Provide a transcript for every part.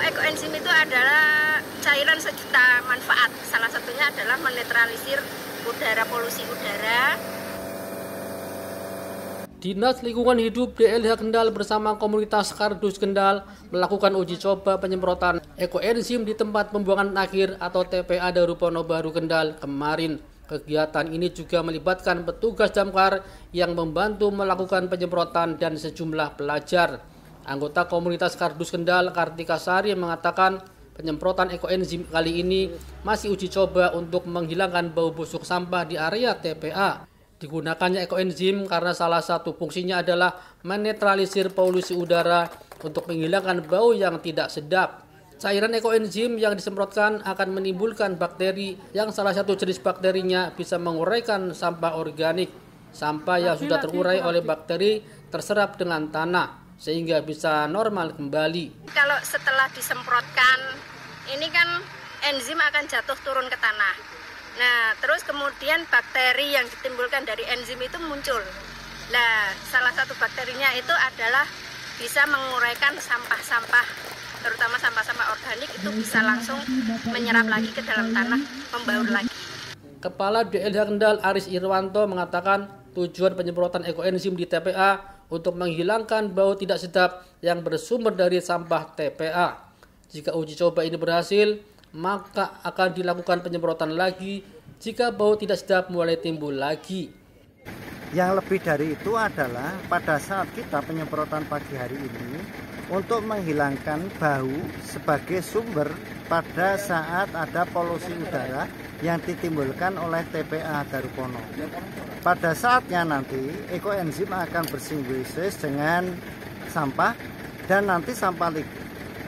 Ekoenzim itu adalah cairan sejuta manfaat. Salah satunya adalah menetralisir udara polusi udara. Dinas Lingkungan Hidup DLH Kendal bersama komunitas Kardus Kendal melakukan uji coba penyemprotan ekoenzim di tempat pembuangan akhir atau TPA Darupono Baru Kendal kemarin. Kegiatan ini juga melibatkan petugas damkar yang membantu melakukan penyemprotan dan sejumlah pelajar. Anggota komunitas Kardus Kendal Kartika Sari mengatakan penyemprotan ekoenzim kali ini masih uji coba untuk menghilangkan bau busuk sampah di area TPA. Digunakannya ekoenzim karena salah satu fungsinya adalah menetralisir polusi udara untuk menghilangkan bau yang tidak sedap. Cairan ekoenzim yang disemprotkan akan menimbulkan bakteri yang salah satu jenis bakterinya bisa menguraikan sampah organik. Sampah yang sudah terurai oleh bakteri terserap dengan tanah sehingga bisa normal kembali. Kalau setelah disemprotkan, ini kan enzim akan jatuh turun ke tanah. Nah, terus kemudian bakteri yang ditimbulkan dari enzim itu muncul. Nah, salah satu bakterinya itu adalah bisa menguraikan sampah-sampah terutama sampah-sampah organik itu bisa langsung menyerap lagi ke dalam tanah, membaur lagi. Kepala DLH Kendal Aris Irwanto mengatakan tujuan penyemprotan ekoenzim di TPA untuk menghilangkan bau tidak sedap yang bersumber dari sampah TPA. Jika uji coba ini berhasil, maka akan dilakukan penyemprotan lagi jika bau tidak sedap mulai timbul lagi. Yang lebih dari itu adalah pada saat kita penyemprotan pagi hari ini untuk menghilangkan bau sebagai sumber pada saat ada polusi udara yang ditimbulkan oleh TPA Darupono. Pada saatnya nanti ekoenzim akan bersimbiosis dengan sampah dan nanti sampah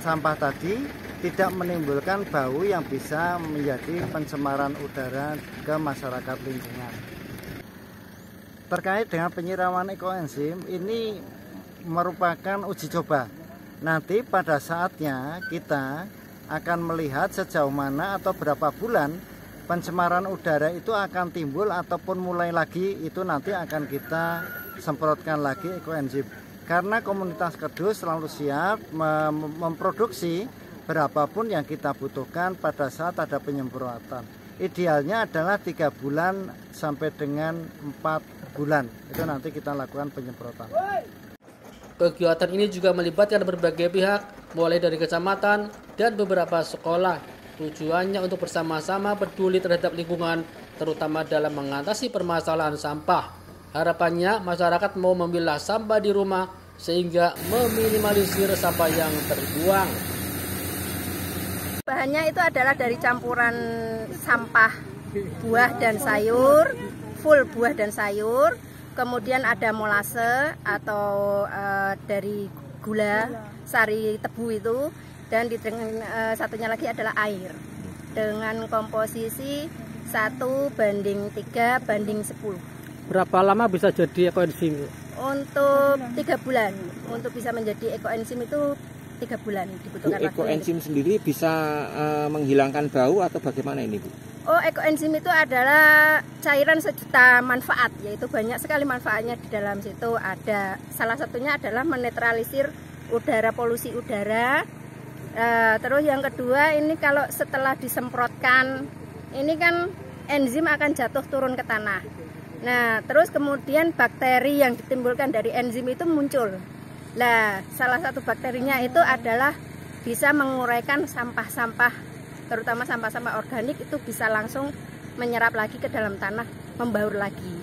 sampah tadi tidak menimbulkan bau yang bisa menjadi pencemaran udara ke masyarakat lingkungan. Terkait dengan penyiraman ekoenzim ini merupakan uji coba nanti pada saatnya kita akan melihat sejauh mana atau berapa bulan pencemaran udara itu akan timbul ataupun mulai lagi itu nanti akan kita semprotkan lagi ekoenzim. Karena komunitas kedus selalu siap mem memproduksi berapapun yang kita butuhkan pada saat ada penyemprotan. Idealnya adalah tiga bulan sampai dengan empat bulan. Itu nanti kita lakukan penyemprotan. Kegiatan ini juga melibatkan berbagai pihak, mulai dari kecamatan dan beberapa sekolah. Tujuannya untuk bersama-sama peduli terhadap lingkungan, terutama dalam mengatasi permasalahan sampah. Harapannya masyarakat mau memilah sampah di rumah sehingga meminimalisir sampah yang terbuang. Bahannya itu adalah dari campuran sampah buah dan sayur, full buah dan sayur, kemudian ada molase atau uh, dari gula sari tebu itu dan di uh, satunya lagi adalah air dengan komposisi satu banding tiga banding 10 berapa lama bisa jadi ekoenzim untuk tiga bulan untuk bisa menjadi ekoenzim itu tiga bulan dibutuhkan ekoenzim sendiri bisa uh, menghilangkan bau atau bagaimana ini Bu? Oh, ekoenzim itu adalah cairan sejuta manfaat, yaitu banyak sekali manfaatnya di dalam situ. Ada salah satunya adalah menetralisir udara polusi udara. E, terus yang kedua ini kalau setelah disemprotkan, ini kan enzim akan jatuh turun ke tanah. Nah, terus kemudian bakteri yang ditimbulkan dari enzim itu muncul. Nah, salah satu bakterinya itu adalah bisa menguraikan sampah-sampah terutama sampah-sampah organik itu bisa langsung menyerap lagi ke dalam tanah, membaur lagi.